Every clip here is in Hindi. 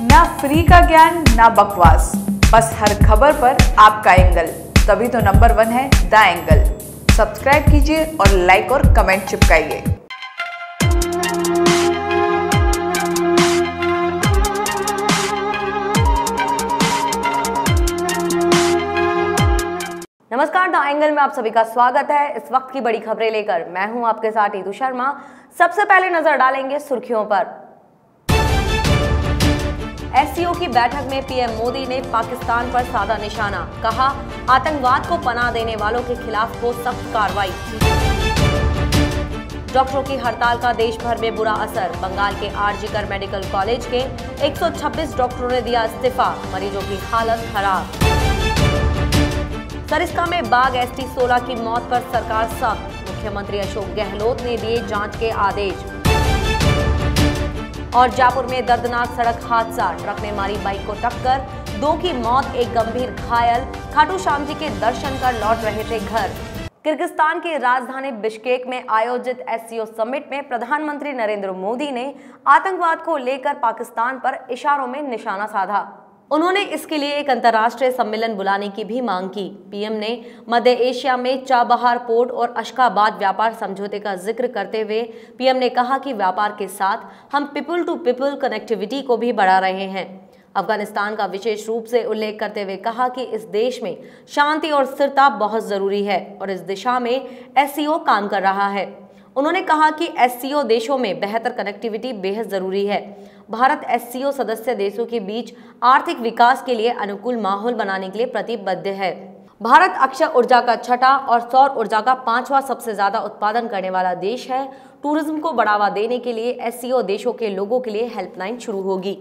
ना फ्री का ज्ञान, ना बकवास। बस हर खबर पर आपका एंगल तभी तो नंबर वन है, द एंगल सब्सक्राइब कीजिए और लाइक और कमेंट चिपकाइए। नमस्कार, द एंगल में आप सभी का स्वागत है। इस वक्त की बड़ी खबरें लेकर मैं हूँ आपके साथ ईदू शर्मा। सबसे पहले नज़र डालेंगे सुर्खियों पर। एससीओ की बैठक में पीएम मोदी ने पाकिस्तान पर साधा निशाना। कहा, आतंकवाद को पनाह देने वालों के खिलाफ हो सख्त कार्रवाई। डॉक्टरों की हड़ताल का देश भर में बुरा असर। बंगाल के आरजीकर मेडिकल कॉलेज के 126 डॉक्टरों ने दिया इस्तीफा। मरीजों की हालत खराब। सरिस्का में बाघ एसटी 16 की मौत पर सरकार सख्त। मुख्यमंत्री अशोक गहलोत ने दिए जाँच के आदेश। और जयपुर में दर्दनाक सड़क हादसा। ट्रक ने मारी बाइक को टक्कर, दो की मौत, एक गंभीर घायल। खाटू श्याम जी के दर्शन कर लौट रहे थे घर। किर्गिस्तान की राजधानी बिश्केक में आयोजित एससीओ समिट में प्रधानमंत्री नरेंद्र मोदी ने आतंकवाद को लेकर पाकिस्तान पर इशारों में निशाना साधा। उन्होंने इसके लिए एक अंतर्राष्ट्रीय सम्मेलन बुलाने की भी मांग की। पीएम ने मध्य एशिया में चाबहार पोर्ट और अशकाबाद व्यापार समझौते का ज़िक्र करते हुए पीएम ने कहा कि व्यापार के साथ हम पीपल टू पीपल कनेक्टिविटी को भी बढ़ा रहे हैं। अफ़गानिस्तान का विशेष रूप से उल्लेख करते हुए कहा कि इस देश में शांति और स्थिरता बहुत ज़रूरी है और इस दिशा में एससीओ काम कर रहा है। उन्होंने कहा कि एससीओ देशों में बेहतर कनेक्टिविटी बेहद ज़रूरी है। भारत एससीओ सदस्य देशों के बीच आर्थिक विकास के लिए अनुकूल माहौल बनाने के लिए प्रतिबद्ध है। भारत अक्षय ऊर्जा का छठा और सौर ऊर्जा का पांचवा सबसे ज़्यादा उत्पादन करने वाला देश है। टूरिज़्म को बढ़ावा देने के लिए एससीओ देशों के लोगों के लिए हेल्पलाइन शुरू होगी।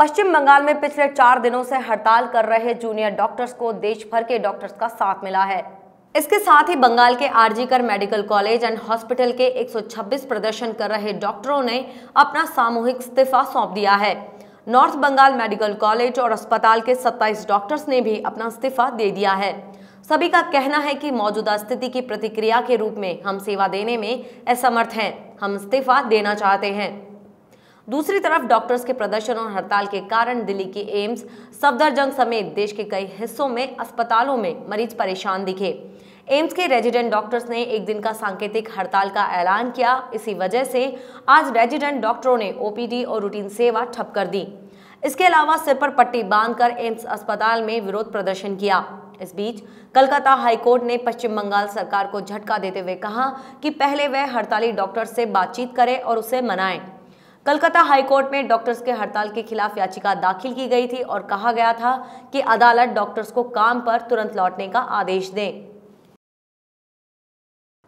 पश्चिम बंगाल में पिछले चार दिनों से हड़ताल कर रहे जूनियर डॉक्टर्स को देश भर के डॉक्टर्स का साथ मिला है। इसके साथ ही बंगाल के R G Kar medical college and hospital के 126 प्रदर्शन कर रहे डॉक्टरों ने अपना सामूहिक इस्तीफा सौंप दिया है। नॉर्थ बंगाल मेडिकल कॉलेज और अस्पताल के 27 डॉक्टर्स ने भी अपना इस्तीफा दे दिया है। सभी का कहना है कि मौजूदा स्थिति की प्रतिक्रिया के रूप में हम सेवा देने में असमर्थ हैं। हम इस्तीफा देना चाहते हैं। दूसरी तरफ़ डॉक्टर्स के प्रदर्शन और हड़ताल के कारण दिल्ली के एम्स, सफदरजंग समेत देश के कई हिस्सों में अस्पतालों में मरीज़ परेशान दिखे। एम्स के रेजिडेंट डॉक्टर्स ने एक दिन का सांकेतिक हड़ताल का ऐलान किया। इसी वजह से आज रेजिडेंट डॉक्टरों ने ओपीडी और रूटीन सेवा ठप कर दी। इसके अलावा सिर पर पट्टी बांधकर एम्स अस्पताल में विरोध प्रदर्शन किया। इस बीच कलकत्ता हाईकोर्ट ने पश्चिम बंगाल सरकार को झटका देते हुए कहा कि पहले वह हड़ताली डॉक्टर से बातचीत करे और उसे मनाएँ। कलकत्ता हाईकोर्ट में डॉक्टर्स के हड़ताल के खिलाफ याचिका दाखिल की गई थी और कहा गया था कि अदालत डॉक्टर्स को काम पर तुरंत लौटने का आदेश दे।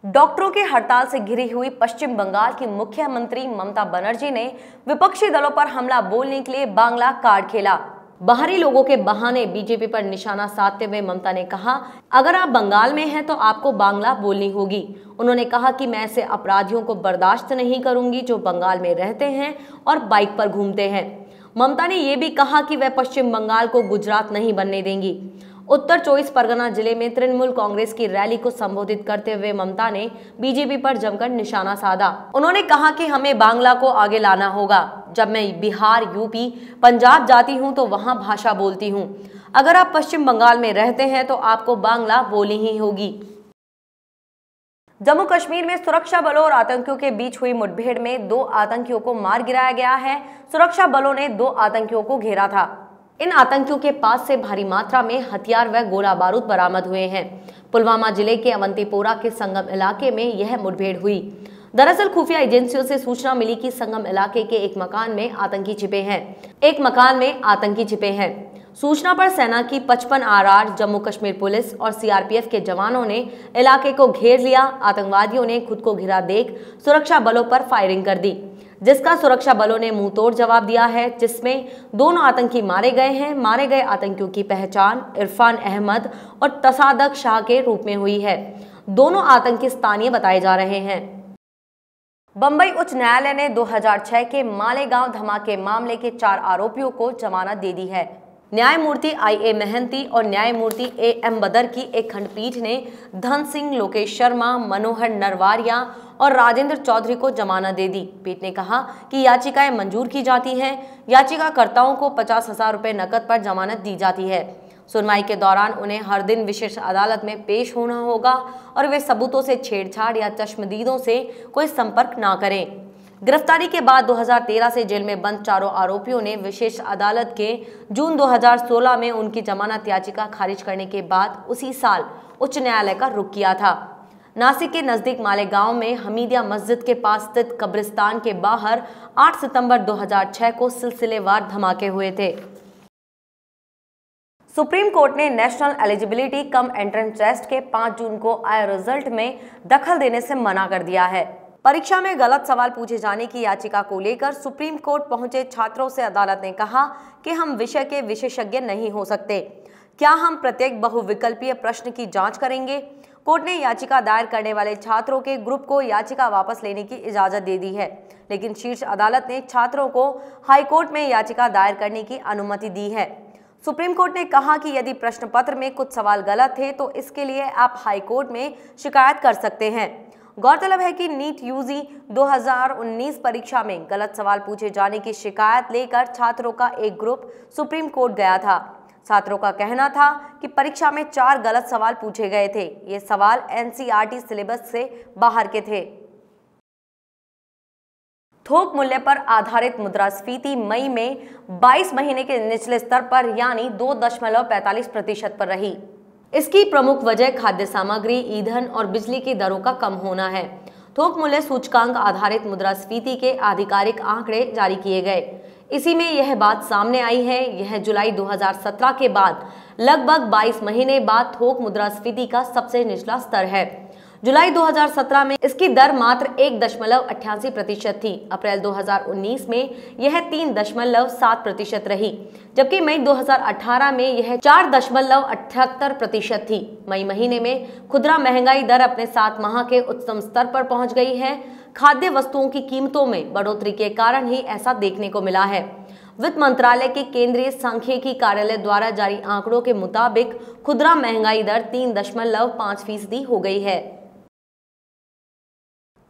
डॉक्टरों की हड़ताल से घिरी हुई पश्चिम बंगाल की मुख्यमंत्री ममता बनर्जी ने विपक्षी दलों पर हमला बोलने के लिए बांग्ला कार्ड खेला। बाहरी लोगों के बहाने बीजेपी पर निशाना साधते हुए ममता ने कहा, अगर आप बंगाल में हैं तो आपको बांग्ला बोलनी होगी। उन्होंने कहा कि मैं ऐसे अपराधियों को बर्दाश्त नहीं करूँगी जो बंगाल में रहते हैं और बाइक पर घूमते हैं। ममता ने यह भी कहा कि वह पश्चिम बंगाल को गुजरात नहीं बनने देंगी। उत्तर चौबीस परगना ज़िले में तृणमूल कांग्रेस की रैली को संबोधित करते हुए ममता ने बीजेपी पर जमकर निशाना साधा। उन्होंने कहा कि हमें बांग्ला को आगे लाना होगा। जब मैं बिहार, यूपी, पंजाब जाती हूँ तो वहाँ भाषा बोलती हूँ। अगर आप पश्चिम बंगाल में रहते हैं तो आपको बांग्ला बोली ही होगी। जम्मू कश्मीर में सुरक्षा बलों और आतंकियों के बीच हुई मुठभेड़ में दो आतंकियों को मार गिराया गया है। सुरक्षा बलों ने दो आतंकियों को घेरा था। इन आतंकियों के पास से भारी मात्रा में हथियार व गोला बारूद बरामद हुए हैं। पुलवामा ज़िले के अवंतीपोरा के संगम इलाके में यह मुठभेड़ हुई। दरअसल खुफिया एजेंसियों से सूचना मिली कि संगम इलाके के एक मकान में आतंकी छिपे हैं। एक मकान में आतंकी छिपे हैं। सूचना पर सेना की 55 आरआर, जम्मू कश्मीर पुलिस और सीआरपीएफ के जवानों ने इलाके को घेर लिया। आतंकवादियों ने खुद को घिरा देख सुरक्षा बलों पर फायरिंग कर दी। जिसका सुरक्षा बलों ने मुंहतोड़ जवाब दिया है, जिसमें दोनों आतंकी मारे गए हैं। मारे गए आतंकियों की पहचान इरफान अहमद और तसादक शाह के रूप में हुई है। दोनों आतंकी स्थानीय बताए जा रहे हैं। बंबई उच्च न्यायालय ने 2006 के मालेगांव धमाके मामले के चार आरोपियों को जमानत दे दी है। न्यायमूर्ति आई ए महंती और न्यायमूर्ति ए एम बदर की एक खंडपीठ ने धन सिंह, लोकेश शर्मा, मनोहर नरवारिया और राजेंद्र चौधरी को जमानत दे दी। पीठ ने कहा कि याचिकाएँ मंजूर की जाती हैं। याचिकाकर्ताओं को पचास हज़ार रुपए नकद पर जमानत दी जाती है। सुनवाई के दौरान उन्हें हर दिन विशेष अदालत में पेश होना होगा और वे सबूतों से छेड़छाड़ या चश्मदीदों से कोई संपर्क ना करें। गिरफ्तारी के बाद 2013 से जेल में बंद चारों आरोपियों ने विशेष अदालत के जून 2016 में उनकी जमानत याचिका खारिज करने के बाद उसी साल उच्च न्यायालय का रुख किया था। नासिक के नज़दीक मालेगांव में हमीदिया मस्जिद के पास स्थित कब्रिस्तान के बाहर 8 सितंबर 2006 को सिलसिलेवार धमाके हुए थे। सुप्रीम कोर्ट ने national eligibility cum entrance test के 5 जून को आए रिज़ल्ट में दखल देने से मना कर दिया है। परीक्षा में गलत सवाल पूछे जाने की याचिका को लेकर सुप्रीम कोर्ट पहुँचे छात्रों से अदालत ने कहा कि हम विषय के विशेषज्ञ नहीं हो सकते। क्या हम प्रत्येक बहुविकल्पीय प्रश्न की जाँच करेंगे? कोर्ट ने याचिका दायर करने वाले छात्रों के ग्रुप को याचिका वापस लेने की इजाज़त दे दी है। लेकिन शीर्ष अदालत ने छात्रों को हाईकोर्ट में याचिका दायर करने की अनुमति दी है। सुप्रीम कोर्ट ने कहा कि यदि प्रश्न पत्र में कुछ सवाल गलत थे तो इसके लिए आप हाईकोर्ट में शिकायत कर सकते हैं। गौरतलब है कि नीट यूजी 2019 परीक्षा में गलत सवाल पूछे जाने की शिकायत लेकर छात्रों का एक ग्रुप सुप्रीम कोर्ट गया था। छात्रों का कहना था कि परीक्षा में चार गलत सवाल पूछे गए थे। ये सवाल एनसीईआरटी सिलेबस से बाहर के थे। थोक मूल्य पर आधारित मुद्रास्फीति मई में 22 महीने के निचले स्तर पर, यानी दो दशमलव पैंतालीस प्रतिशत पर रही। इसकी प्रमुख वजह खाद्य सामग्री, ईंधन और बिजली की दरों का कम होना है। थोक मूल्य सूचकांक आधारित मुद्रास्फीति के आधिकारिक आंकड़े जारी किए गए। इसी में यह बात सामने आई है। यह जुलाई 2017 के बाद, लगभग 22 महीने बाद थोक मुद्रास्फीति का सबसे निचला स्तर है। जुलाई 2017 में इसकी दर मात्र एक दशमलव अट्ठासी प्रतिशत थी। अप्रैल 2019 में यह तीन दशमलव सात प्रतिशत रही, जबकि मई 2018 में यह चार दशमलव अठहत्तर प्रतिशत थी। मई महीने में खुदरा महँगाई दर अपने सात माह के उच्चतम स्तर पर पहुँच गई है। खाद्य वस्तुओं की कीमतों में बढ़ोतरी के कारण ही ऐसा देखने को मिला है। वित्त मंत्रालय के केंद्रीय सांख्यिकी कार्यालय द्वारा जारी आंकड़ों के मुताबिक खुदरा महँगाई दर तीन दशमलव पाँच फ़ीसदी हो गई है।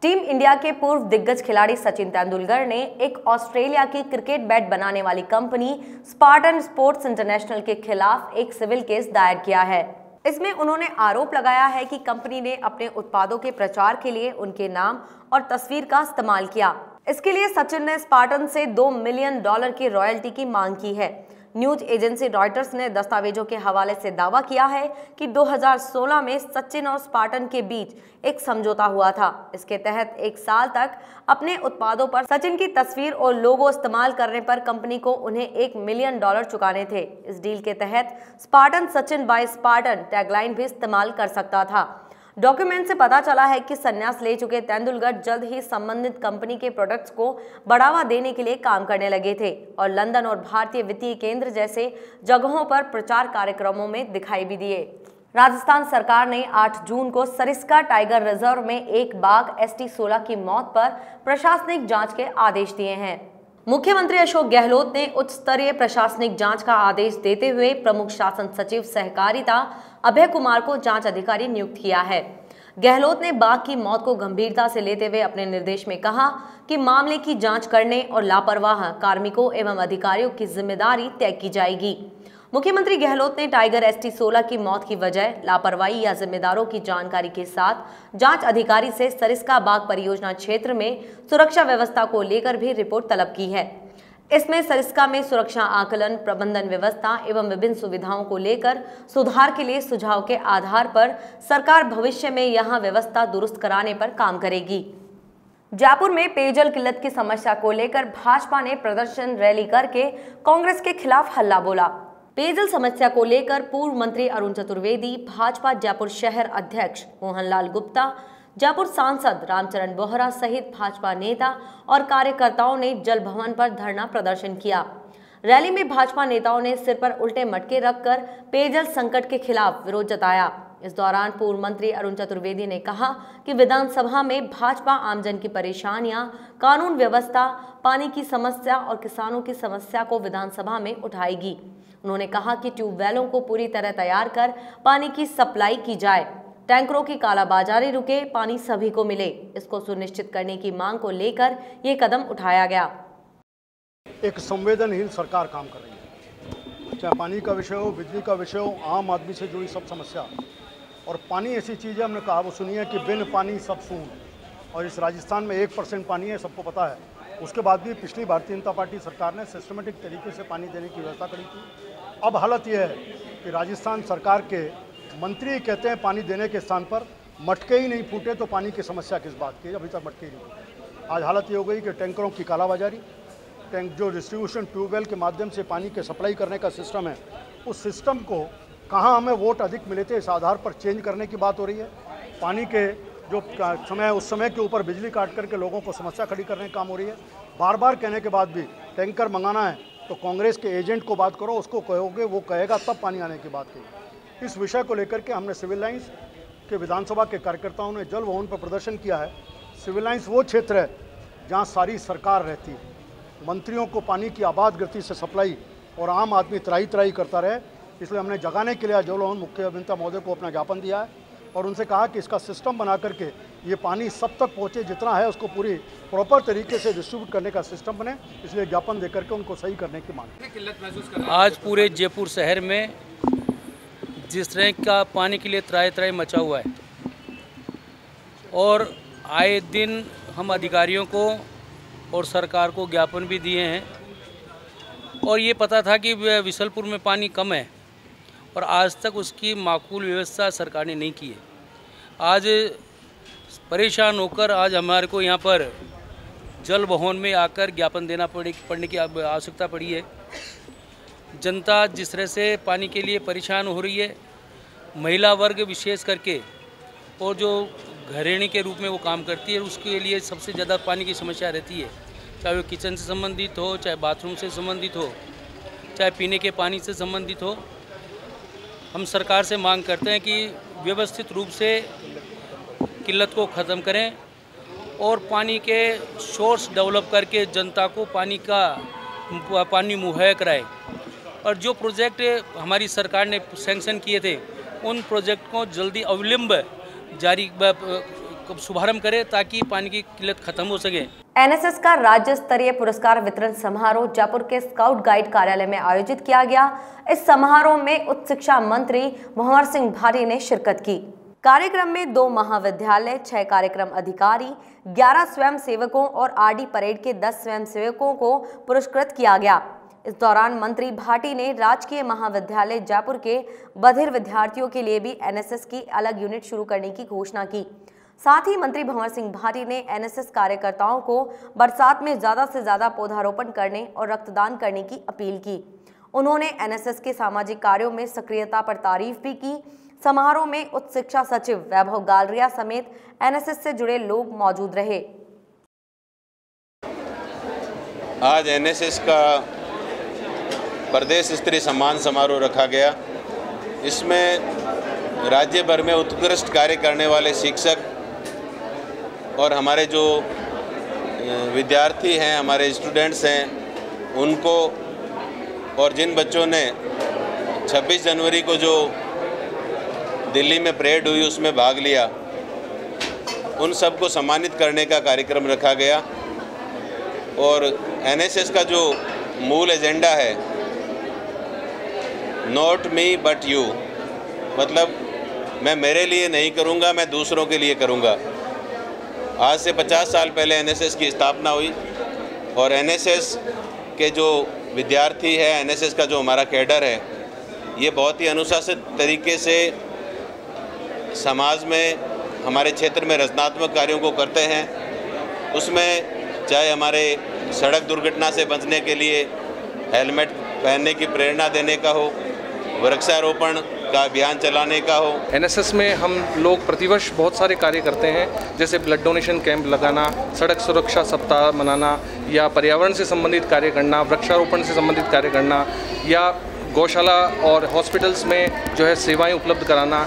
टीम इंडिया के पूर्व दिग्गज खिलाड़ी सचिन तेंदुलकर ने एक ऑस्ट्रेलिया की क्रिकेट बैट बनाने वाली कंपनी स्पार्टन स्पोर्ट्स इंटरनेशनल के खिलाफ एक सिविल केस दायर किया है। इसमें उन्होंने आरोप लगाया है कि कंपनी ने अपने उत्पादों के प्रचार के लिए उनके नाम और तस्वीर का इस्तेमाल किया। इसके लिए सचिन ने स्पार्टन से दो मिलियन डॉलर की रॉयल्टी की मांग की है। न्यूज़ एजेंसी रॉयटर्स ने दस्तावेजों के हवाले से दावा किया है कि 2016 में सचिन और स्पार्टन के बीच एक समझौता हुआ था। इसके तहत एक साल तक अपने उत्पादों पर सचिन की तस्वीर और लोगो इस्तेमाल करने पर कंपनी को उन्हें एक मिलियन डॉलर चुकाने थे। इस डील के तहत Spartan Sachin by Spartan tagline भी इस्तेमाल कर सकता था। डॉक्यूमेंट से पता चला है कि संन्यास ले चुके तेंदुलकर जल्द ही संबंधित कंपनी के प्रोडक्ट्स को बढ़ावा देने के लिए काम करने लगे थे और लंदन और भारतीय वित्तीय केंद्र जैसे जगहों पर प्रचार कार्यक्रमों में दिखाई भी दिए। राजस्थान सरकार ने 8 जून को सरिस्का टाइगर रिज़र्व में एक बाघ एस टी सोलह की मौत पर प्रशासनिक जाँच के आदेश दिए हैं। मुख्यमंत्री अशोक गहलोत ने उच्च स्तरीय प्रशासनिक जाँच का आदेश देते हुए प्रमुख शासन सचिव सहकारिता अभय कुमार को जाँच अधिकारी नियुक्त किया है। गहलोत ने बाघ की मौत को गंभीरता से लेते हुए अपने निर्देश में कहा कि मामले की जाँच करने और लापरवाह कार्मिकों एवं अधिकारियों की ज़िम्मेदारी तय की जाएगी। मुख्यमंत्री गहलोत ने टाइगर एस टी सोलह की मौत की वजह लापरवाही या जिम्मेदारों की जानकारी के साथ जाँच अधिकारी से सरिस्का बाग परियोजना क्षेत्र में सुरक्षा व्यवस्था को लेकर भी रिपोर्ट तलब की है। इसमें सरिस्का में सुरक्षा आकलन, प्रबंधन व्यवस्था एवं विभिन्न सुविधाओं को लेकर सुधार के लिए सुझाव के आधार पर सरकार भविष्य में यहाँ व्यवस्था दुरुस्त कराने पर काम करेगी। जयपुर में पेयजल किल्लत की समस्या को लेकर भाजपा ने प्रदर्शन रैली करके कांग्रेस के खिलाफ हल्ला बोला। पेयजल समस्या को लेकर पूर्व मंत्री अरुण चतुर्वेदी, भाजपा जयपुर शहर अध्यक्ष मोहनलाल गुप्ता, जयपुर सांसद रामचरण बोहरा सहित भाजपा नेता और कार्यकर्ताओं ने जल भवन पर धरना प्रदर्शन किया। रैली में भाजपा नेताओं ने सिर पर उल्टे मटके रखकर पेयजल संकट के खिलाफ विरोध जताया। इस दौरान पूर्व मंत्री अरुण चतुर्वेदी ने कहा कि विधानसभा में भाजपा आमजन की परेशानियाँ, कानून व्यवस्था, पानी की समस्या और किसानों की समस्या को विधानसभा में उठाएगी। उन्होंने कहा कि ट्यूबवेलों को पूरी तरह तैयार कर पानी की सप्लाई की जाए। टैंकरों की कालाबाजारी रुके, पानी सभी को मिले। इसको सुनिश्चित करने की मांग को लेकर ये कदम उठाया गया। एक संवेदनहीन सरकार काम कर रही है। चाहे पानी का विषय हो, बिजली का विषय हो, आम आदमी से जुड़ी सब समस्या। और पानी ऐसी चीज़ है, हमने कहा वो सुनिए कि बिन पानी सब सून। और इस राजस्थान में एक परसेंट पानी है, सबको पता है। उसके बाद भी पिछली भारतीय जनता पार्टी सरकार ने सिस्टमेटिक तरीके से पानी देने की व्यवस्था करी थी। अब हालत यह है कि राजस्थान सरकार के मंत्री कहते हैं पानी देने के स्थान पर मटके ही नहीं फूटे तो पानी की समस्या किस बात की? अभी तक मटके ही नहीं आज हालत ये हो गई कि टैंकरों की कालाबाजारी, टैंक जो डिस्ट्रीब्यूशन ट्यूबवेल के माध्यम से पानी के सप्लाई करने का सिस्टम है, उस सिस्टम को कहाँ हमें वोट अधिक मिले थे, इस आधार पर चेंज करने की बात हो रही है। पानी के जो समय, उस समय के ऊपर बिजली काट करके लोगों को समस्या खड़ी करने का काम हो रही है। बार बार कहने के बाद भी टैंकर मंगाना है तो कांग्रेस के एजेंट को बात करो, उसको कहोगे, वो कहेगा, तब पानी आने की बात कही। इस विषय को लेकर के हमने सिविल लाइन्स के विधानसभा के कार्यकर्ताओं ने जल भवन पर प्रदर्शन किया है। सिविल लाइन्स वो क्षेत्र है जहाँ सारी सरकार रहती है। मंत्रियों को पानी की आबाद गति से सप्लाई और आम आदमी त्राही त्राही करता रहे, इसलिए हमने जगाने के लिए जल भवन मुख्य अभियंता महोदय को अपना ज्ञापन दिया है और उनसे कहा कि इसका सिस्टम बना करके ये पानी सब तक पहुँचे जितना है उसको पूरी प्रॉपर तरीके से डिस्ट्रीब्यूट करने का सिस्टम बने इसलिए ज्ञापन देकर के उनको सही करने की मांग। आज पूरे जयपुर शहर में जिस तरह का पानी के लिए त्राय त्राय मचा हुआ है और आए दिन हम अधिकारियों को और सरकार को ज्ञापन भी दिए हैं और ये पता था कि विशलपुर में पानी कम है और आज तक उसकी माकूल व्यवस्था सरकार ने नहीं की है। आज परेशान होकर आज हमारे को यहाँ पर जल भवन में आकर ज्ञापन देना पड़े, पड़ने की आवश्यकता पड़ी है। जनता जिस तरह से पानी के लिए परेशान हो रही है, महिला वर्ग विशेष करके, और जो घरेणी के रूप में वो काम करती है उसके लिए सबसे ज़्यादा पानी की समस्या रहती है। चाहे वो किचन से संबंधित हो, चाहे बाथरूम से संबंधित हो, चाहे पीने के पानी से संबंधित हो, हम सरकार से मांग करते हैं कि व्यवस्थित रूप से किल्लत को ख़त्म करें और पानी के सोर्स डेवलप करके जनता को पानी का, पानी मुहैया कराए। और जो प्रोजेक्ट हमारी सरकार ने सेंक्शन किए थे, उन प्रोजेक्ट को जल्दी अविलंब जारी शुभारंभ करें ताकि पानी की किल्लत खत्म हो सके। एनएसएस का राज्य स्तरीय पुरस्कार वितरण समारोह जयपुर के स्काउट गाइड कार्यालय में आयोजित किया गया। इस समारोह में उच्च शिक्षा मंत्री भंवर सिंह भाटी ने शिरकत की। कार्यक्रम में दो महाविद्यालय, छह कार्यक्रम अधिकारी 11 स्वयं सेवकों और आरडी परेड के 10 स्वयं सेवकों को पुरस्कृत किया गया। इस दौरान मंत्री भाटी ने राजकीय महाविद्यालय जयपुर के बधिर विद्यार्थियों के लिए भी एनएसएस की अलग यूनिट शुरू करने की घोषणा की। साथ ही मंत्री भंवर सिंह भाटी ने एनएसएस कार्यकर्ताओं को बरसात में ज़्यादा से ज़्यादा पौधारोपण करने और रक्तदान करने की अपील की। उन्होंने एनएसएस के सामाजिक कार्यों में सक्रियता पर तारीफ़ भी की समारोह में उच्च शिक्षा सचिव वैभव गालरिया समेत एनएसएस से जुड़े लोग मौजूद रहे। आज एनएसएस का प्रदेश स्तरीय सम्मान समारोह रखा गया। इसमें राज्य भर में उत्कृष्ट कार्य करने वाले शिक्षक और हमारे जो विद्यार्थी हैं, हमारे स्टूडेंट्स हैं, उनको और जिन बच्चों ने 26 जनवरी को जो दिल्ली में परेड हुई, उसमें भाग लिया। उन सबको सम्मानित करने का कार्यक्रम रखा गया। और एनएसएस का जो मूल एजेंडा है नॉट मी बट यू मतलब मैं मेरे लिए नहीं करूँगा, मैं दूसरों के लिए करूँगा। आज से 50 साल पहले एनएसएस की स्थापना हुई और एनएसएस के जो विद्यार्थी है एनएसएस का जो हमारा कैडर है, ये बहुत ही अनुशासित तरीके से समाज में, हमारे क्षेत्र में रचनात्मक कार्यों को करते हैं। उसमें चाहे हमारे सड़क दुर्घटना से बचने के लिए हेलमेट पहनने की प्रेरणा देने का हो, वृक्षारोपण का अभियान चलाने का हो। एनएसएस में हम लोग प्रतिवर्ष बहुत सारे कार्य करते हैं, जैसे ब्लड डोनेशन कैंप लगाना, सड़क सुरक्षा सप्ताह मनाना या पर्यावरण से संबंधित कार्य करना, वृक्षारोपण से संबंधित कार्य करना या गौशाला और हॉस्पिटल्स में जो है सेवाएँ उपलब्ध कराना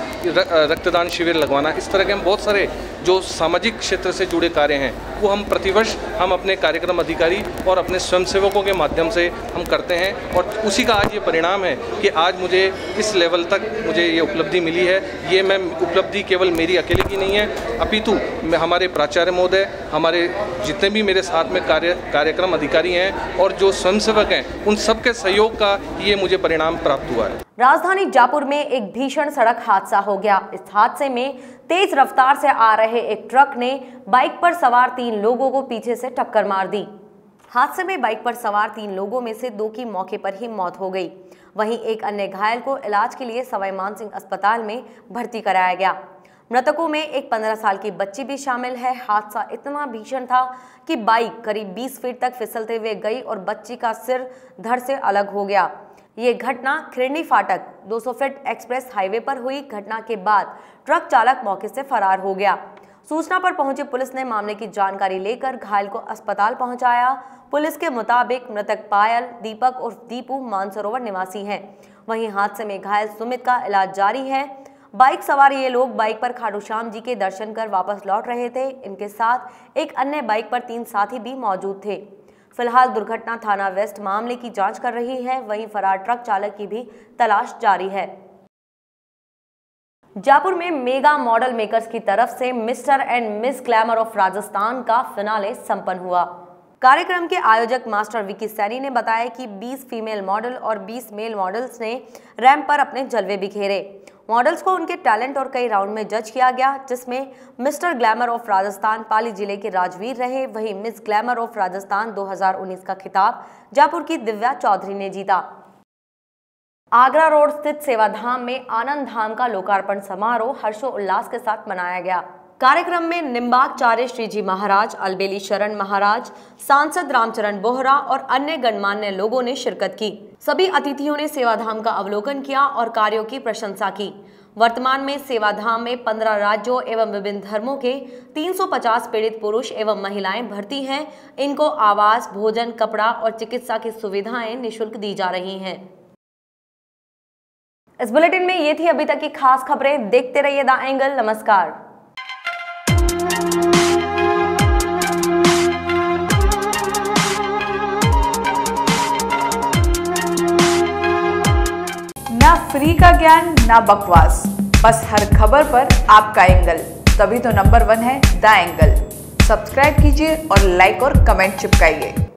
रक्तदान शिविर लगवाना, इस तरह के हम बहुत सारे जो सामाजिक क्षेत्र से जुड़े कार्य हैं, वो हम प्रतिवर्ष हम अपने कार्यक्रम अधिकारी और अपने स्वयंसेवकों के माध्यम से हम करते हैं और उसी का आज ये परिणाम है कि आज मुझे इस लेवल तक मुझे ये उपलब्धि मिली है। ये मैं, उपलब्धि केवल मेरी अकेले की नहीं है, अपितु हमारे प्राचार्य महोदय, हमारे जितने भी मेरे साथ में कार्य, कार्यक्रम अधिकारी हैं और जो स्वयंसेवक हैं, उन सबके सहयोग का ये मुझे परिणाम प्राप्त हुआ है। राजधानी जयपुर में एक भीषण सड़क हादसा हो गया। इस हादसे में तेज रफ्तार से आ रहे एक ट्रक ने बाइक पर सवार तीन लोगों को पीछे से टक्कर मार दी। हादसे में बाइक पर सवार तीन लोगों में से दो की मौके पर ही मौत हो गई। वहीं एक अन्य घायल को इलाज के लिए सवाई मानसिंह अस्पताल में भर्ती कराया गया। मृतकों में एक 15 साल की बच्ची भी शामिल है। हादसा इतना भीषण था कि बाइक करीब 20 फीट तक फिसलते हुए गई और बच्ची का सिर धड़ से अलग हो गया। ये घटना खिरनी फाटक 200 फीट एक्सप्रेस हाईवे पर हुई। घटना के बाद ट्रक चालक मौके से फरार हो गया। सूचना पर पहुँची पुलिस ने मामले की जानकारी लेकर घायल को अस्पताल पहुँचाया। पुलिस के मुताबिक मृतक पायल, दीपक और दीपू मानसरोवर निवासी हैं। वहीं हादसे में घायल सुमित का इलाज जारी है। बाइक सवार ये लोग बाइक पर खाटू श्याम जी के दर्शन कर वापस लौट रहे थे। इनके साथ एक अन्य बाइक पर तीन साथी भी मौजूद थे। फ़िलहाल दुर्घटना थाना वेस्ट मामले की जाँच कर रही है, वहीं फरार ट्रक चालक की भी तलाश जारी है। जयपुर में मेगा मॉडल मेकर्स की तरफ़ से mister and miss glamour of Rajasthan का फिनाले संपन्न हुआ। कार्यक्रम के आयोजक मास्टर विकी सैनी ने बताया कि 20 फीमेल मॉडल और 20 मेल मॉडल्स ने रैंप पर अपने जलवे बिखेरे। मॉडल्स को उनके टैलेंट और कई राउंड में जज किया गया, जिसमें mister glamour of Rajasthan Pali ज़िले के राजवीर रहे। वहीं मिस ग्लैमर ऑफ़ राजस्थान 2019 का खिताब जयपुर की दिव्या चौधरी ने जीता। आगरा रोड स्थित सेवाधाम में आनंद धाम का लोकार्पण समारोह हर्षोल्लास के साथ मनाया गया। कार्यक्रम में निम्बाचार्य श्री जी महाराज, अलबेली शरण महाराज, सांसद रामचरण बोहरा और अन्य गणमान्य लोगों ने शिरकत की। सभी अतिथियों ने सेवाधाम का अवलोकन किया और कार्यों की प्रशंसा की। वर्तमान में सेवाधाम में 15 राज्यों एवं विभिन्न धर्मों के 350 पीड़ित पुरुष एवं महिलाएँ भर्ती हैं। इनको आवास, भोजन, कपड़ा और चिकित्सा की सुविधाएँ निशुल्क दी जा रही हैं। इस बुलेटिन में ये थी अभी तक की खास खबरें। देखते रहिए द एंगल। नमस्कार। फ्री का ज्ञान, ना बकवास। बस हर खबर पर आपका एंगल तभी तो नंबर वन है, द एंगल सब्सक्राइब कीजिए और लाइक और कमेंट चिपकाइए।